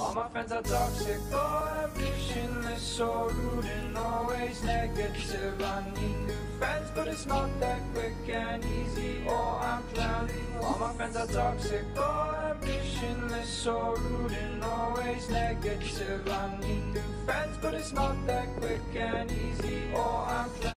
All my friends are toxic, but ambitionless, so rude and always negative. I need new friends, but it's not that quick and easy, or I'm drowning. All my friends are toxic, but ambitionless, so rude and always negative. I need new friends, but it's not that quick and easy, or I'm.